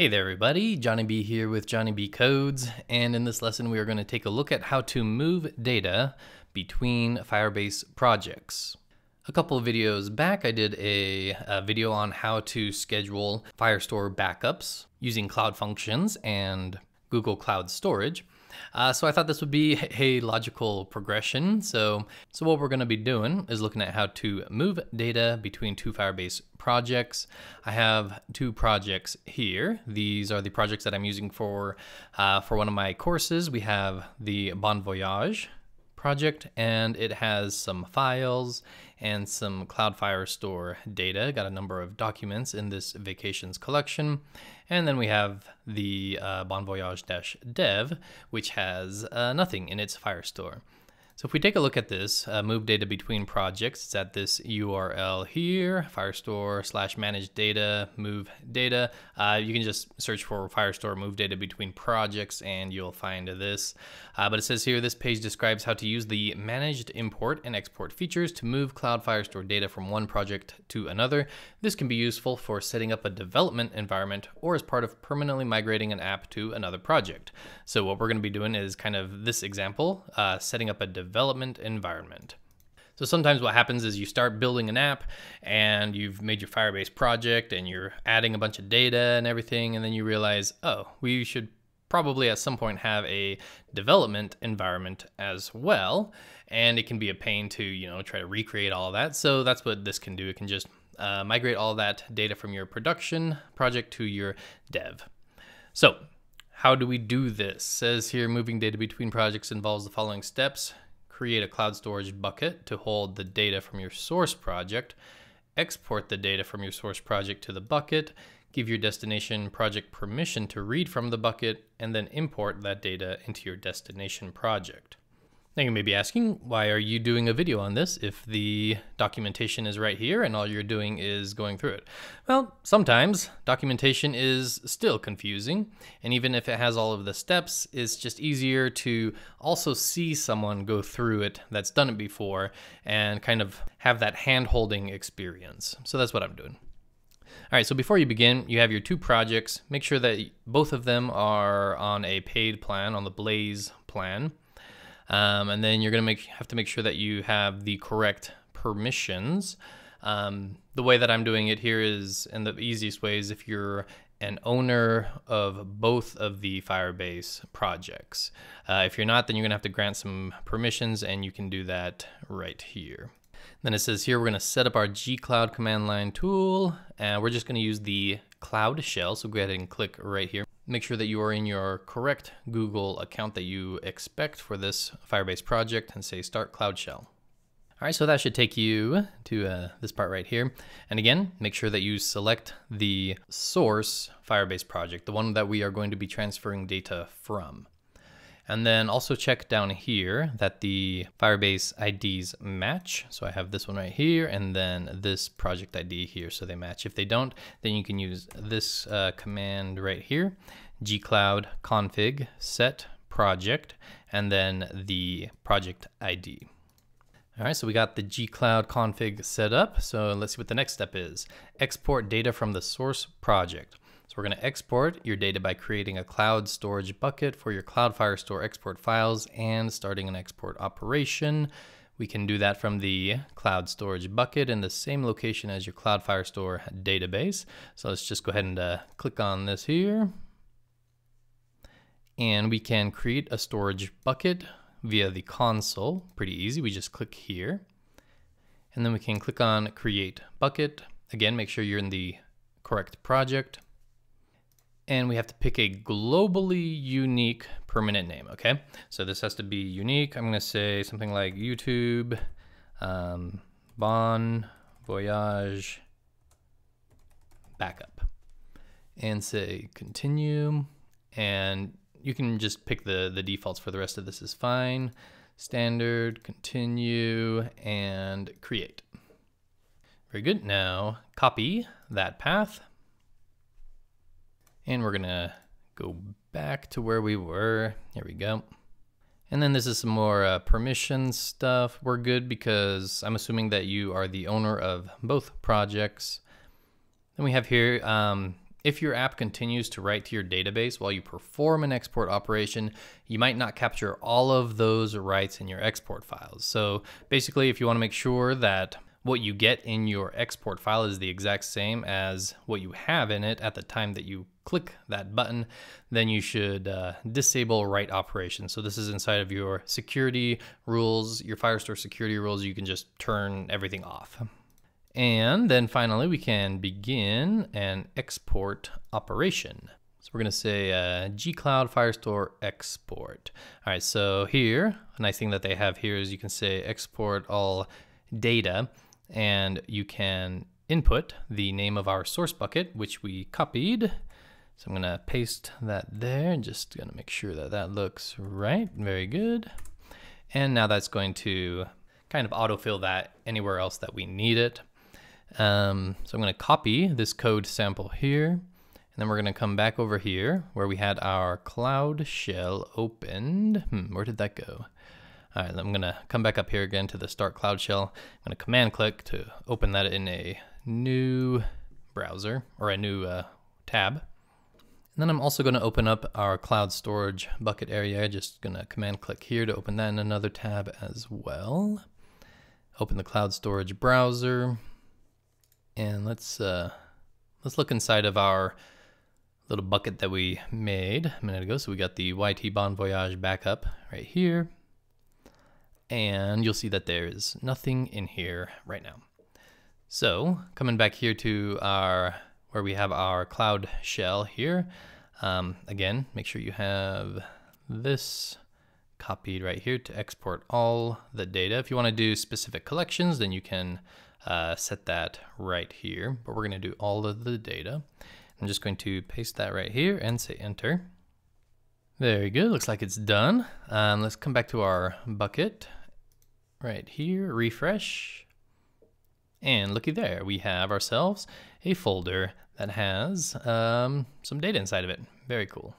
Hey there everybody, Jonny B here with Jonny B Codes, and in this lesson we are going to take a look at how to move data between Firebase projects. A couple of videos back I did a, a, video on how to schedule Firestore backups using Cloud Functions and Google Cloud Storage. Uh, so I thought this would be a logical progression. So, so what we're going to be doing is looking at how to move data between two Firebase projects. I have two projects here. These are the projects that I'm using for uh, for one of my courses. We have the Bon Voyage project and it has some files and some Cloud Firestore data. Got a number of documents in this vacations collection. And then we have the uh, Bon Voyage-dev, which has uh, nothing in its Firestore. So if we take a look at this, uh, move data between projects, it's at this URL here, Firestore slash manage data, move data. Uh, you can just search for Firestore move data between projects and you'll find this. Uh, but it says here, this page describes how to use the managed import and export features to move Cloud Firestore data from one project to another. This can be useful for setting up a development environment or as part of permanently migrating an app to another project. So what we're gonna be doing is kind of this example, uh, setting up a development environment. So sometimes what happens is you start building an app and you've made your Firebase project and you're adding a bunch of data and everything, and then you realize, oh, we should probably at some point have a development environment as well. And it can be a pain to, you know, try to recreate all that. So that's what this can do. It can just uh, migrate all that data from your production project to your dev. So how do we do this? Says here moving data between projects involves the following steps. Create a cloud storage bucket to hold the data from your source project. Export the data from your source project to the bucket. Give your destination project permission to read from the bucket and then import that data into your destination project. Now you may be asking, why are you doing a video on this if the documentation is right here and all you're doing is going through it? Well, sometimes documentation is still confusing, and even if it has all of the steps, it's just easier to also see someone go through it that's done it before and kind of have that hand-holding experience. So that's what I'm doing. All right, so before you begin, you have your two projects. Make sure that both of them are on a paid plan, on the Blaze plan. Um, and then you're going to make have to make sure that you have the correct permissions. Um, the way that I'm doing it here is, and the easiest way is if you're an owner of both of the Firebase projects. Uh, if you're not, then you're gonna have to grant some permissions and you can do that right here. Then it says here, we're gonna set up our gcloud command line tool and we're just gonna use the cloud shell. So go ahead and click right here. Make sure that you are in your correct Google account that you expect for this Firebase project and say start Cloud Shell. All right, so that should take you to uh, this part right here. And again, make sure that you select the source Firebase project, the one that we are going to be transferring data from. And then also check down here that the Firebase IDs match. So I have this one right here and then this project ID here so they match. If they don't, then you can use this uh, command right here, gcloud config set project and then the project ID. All right, so we got the gcloud config set up. So let's see what the next step is. Export data from the source project. So we're going to export your data by creating a cloud storage bucket for your Cloud Firestore export files and starting an export operation. We can do that from the cloud storage bucket in the same location as your Cloud Firestore database. So let's just go ahead and uh, click on this here. And we can create a storage bucket via the console. Pretty easy. We just click here. And then we can click on create bucket. Again, make sure you're in the correct project and we have to pick a globally unique permanent name, okay? So this has to be unique. I'm gonna say something like YouTube, um, Bon Voyage backup and say continue and you can just pick the the defaults for the rest of this is fine standard continue and create very good now copy that path and we're gonna go back to where we were. Here we go. And then this is some more uh, permission stuff. We're good because I'm assuming that you are the owner of both projects. Then we have here, um, if your app continues to write to your database while you perform an export operation, you might not capture all of those writes in your export files. So basically, if you want to make sure that what you get in your export file is the exact same as what you have in it at the time that you click that button, then you should uh, disable write operations. So this is inside of your security rules, your Firestore security rules. You can just turn everything off. And then finally, we can begin an export operation. So we're going to say uh, gcloud firestore export. All right, so here, a nice thing that they have here is you can say export all data and you can input the name of our source bucket, which we copied. So I'm gonna paste that there, and just gonna make sure that that looks right, very good. And now that's going to kind of autofill that anywhere else that we need it. Um, so I'm gonna copy this code sample here, and then we're gonna come back over here where we had our Cloud Shell opened. Hmm, where did that go? All right, I'm gonna come back up here again to the Start Cloud Shell. I'm gonna command click to open that in a new browser or a new uh, tab. And then I'm also gonna open up our cloud storage bucket area. Just gonna command click here to open that in another tab as well. Open the cloud storage browser. And let's uh, let's look inside of our little bucket that we made a minute ago. So we got the YT Bon Voyage backup right here and you'll see that there's nothing in here right now. So coming back here to our where we have our cloud shell here, um, again, make sure you have this copied right here to export all the data. If you want to do specific collections, then you can uh, set that right here, but we're going to do all of the data. I'm just going to paste that right here and say enter. Very good, looks like it's done. Um, let's come back to our bucket right here, refresh. And looky there, we have ourselves a folder that has um, some data inside of it. Very cool.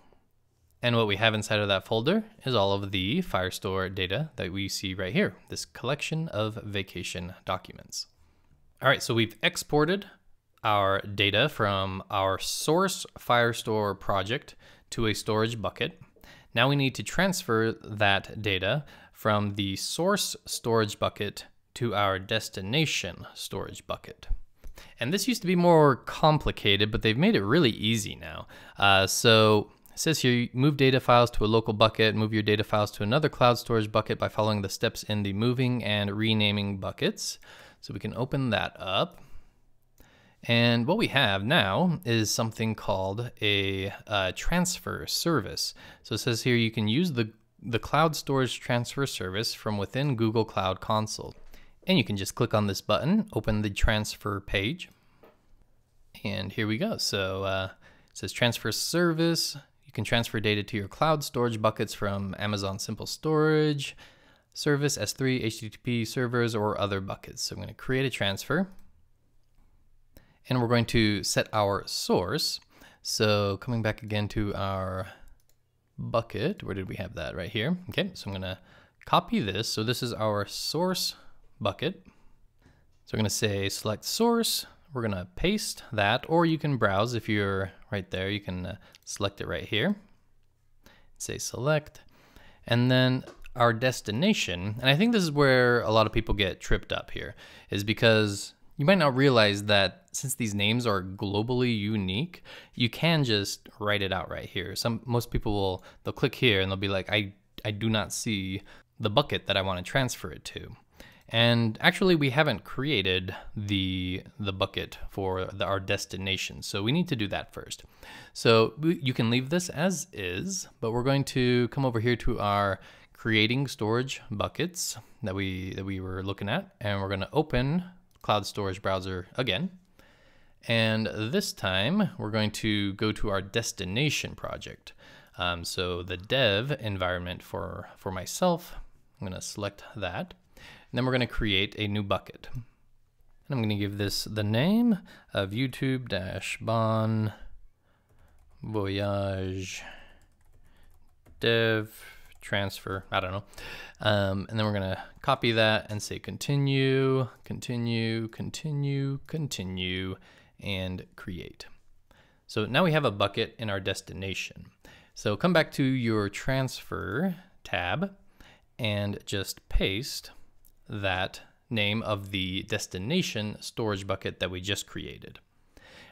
And what we have inside of that folder is all of the Firestore data that we see right here, this collection of vacation documents. All right, so we've exported our data from our source Firestore project to a storage bucket. Now we need to transfer that data from the source storage bucket to our destination storage bucket. And this used to be more complicated, but they've made it really easy now. Uh, so it says here, move data files to a local bucket, move your data files to another cloud storage bucket by following the steps in the moving and renaming buckets. So we can open that up. And what we have now is something called a uh, transfer service. So it says here you can use the the cloud storage transfer service from within Google Cloud Console. And you can just click on this button, open the transfer page. And here we go. So uh, it says transfer service. You can transfer data to your cloud storage buckets from Amazon Simple Storage, Service, S3, HTTP servers, or other buckets. So I'm going to create a transfer. And we're going to set our source. So coming back again to our bucket. Where did we have that? Right here. Okay, so I'm gonna copy this. So this is our source bucket. So we're gonna say select source. We're gonna paste that, or you can browse if you're right there. You can uh, select it right here. Say select, and then our destination. And I think this is where a lot of people get tripped up here, is because you might not realize that since these names are globally unique, you can just write it out right here. Some most people will they'll click here and they'll be like, I I do not see the bucket that I want to transfer it to. And actually, we haven't created the the bucket for the, our destination, so we need to do that first. So you can leave this as is, but we're going to come over here to our creating storage buckets that we that we were looking at, and we're going to open cloud storage browser again. And this time we're going to go to our destination project. Um, so the dev environment for, for myself, I'm gonna select that. And then we're gonna create a new bucket. And I'm gonna give this the name of YouTube dash bon voyage dev transfer, I don't know. Um, and then we're gonna copy that and say continue, continue, continue, continue, and create. So now we have a bucket in our destination. So come back to your transfer tab and just paste that name of the destination storage bucket that we just created.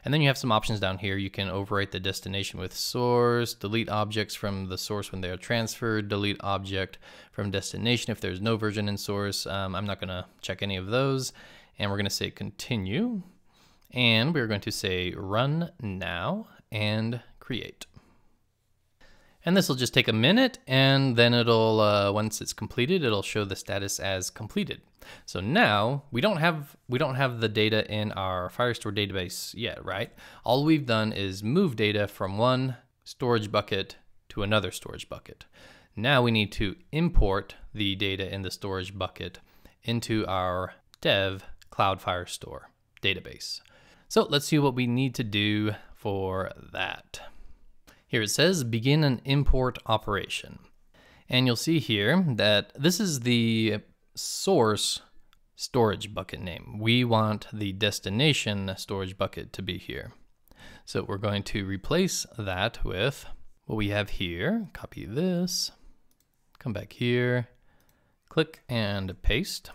And then you have some options down here. You can overwrite the destination with source, delete objects from the source when they are transferred, delete object from destination if there's no version in source. Um, I'm not gonna check any of those. And we're gonna say continue. And we're going to say run now and create. And this will just take a minute and then it'll, uh, once it's completed, it'll show the status as completed. So now we don't have, we don't have the data in our Firestore database yet, right? All we've done is move data from one storage bucket to another storage bucket. Now we need to import the data in the storage bucket into our dev Cloud Firestore database. So let's see what we need to do for that. Here it says begin an import operation. And you'll see here that this is the source storage bucket name. We want the destination storage bucket to be here. So we're going to replace that with what we have here. Copy this, come back here, click and paste.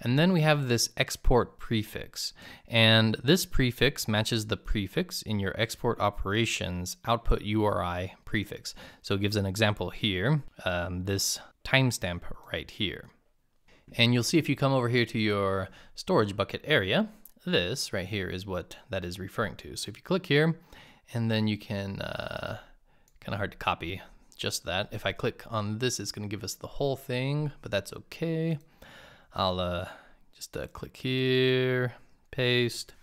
And then we have this export prefix. And this prefix matches the prefix in your export operations output URI prefix. So it gives an example here, um, this timestamp right here. And you'll see if you come over here to your storage bucket area, this right here is what that is referring to. So if you click here, and then you can, uh, kind of hard to copy just that. If I click on this, it's gonna give us the whole thing, but that's okay. I'll uh, just uh, click here, paste,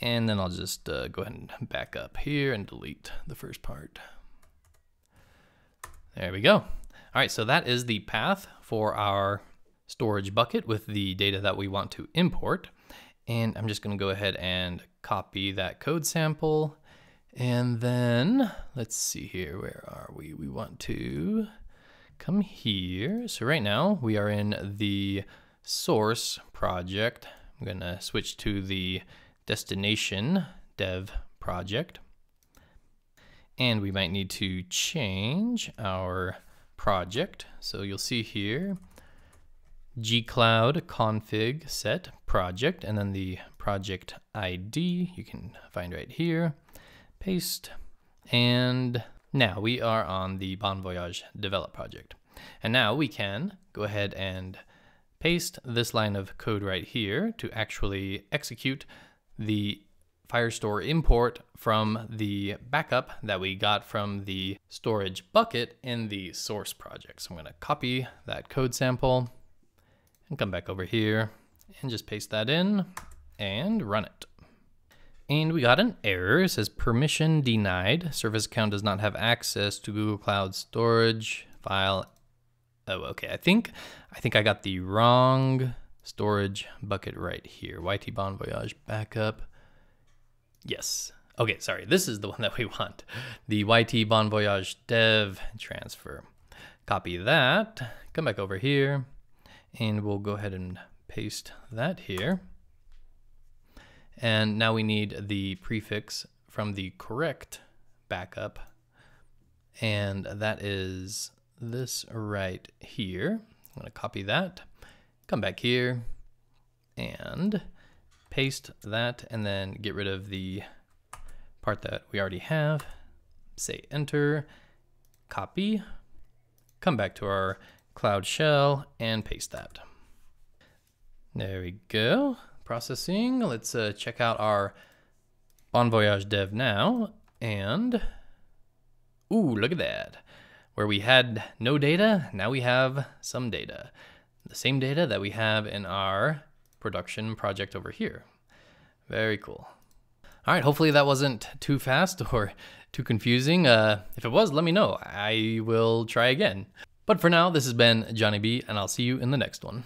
and then I'll just uh, go ahead and back up here and delete the first part. There we go. All right, so that is the path for our storage bucket with the data that we want to import. And I'm just gonna go ahead and copy that code sample. And then let's see here, where are we? We want to come here. So right now we are in the source project. I'm going to switch to the destination dev project. And we might need to change our project. So you'll see here, gcloud config set project, and then the project ID you can find right here. Paste. And now we are on the Bon Voyage develop project. And now we can go ahead and paste this line of code right here to actually execute the Firestore import from the backup that we got from the storage bucket in the source project. So I'm gonna copy that code sample and come back over here and just paste that in and run it. And we got an error. It says permission denied. Service account does not have access to Google Cloud storage file Oh, okay. I think I think I got the wrong storage bucket right here. YT Bon Voyage backup. Yes. Okay, sorry. This is the one that we want. The YT Bon Voyage dev transfer. Copy that. Come back over here and we'll go ahead and paste that here. And now we need the prefix from the correct backup. And that is this right here. I'm gonna copy that, come back here and paste that and then get rid of the part that we already have. Say enter, copy, come back to our cloud shell and paste that. There we go. Processing. Let's uh, check out our Bon Voyage dev now. And, ooh, look at that. Where we had no data, now we have some data. The same data that we have in our production project over here. Very cool. All right, hopefully that wasn't too fast or too confusing. Uh, if it was, let me know. I will try again. But for now, this has been Jonny B, and I'll see you in the next one.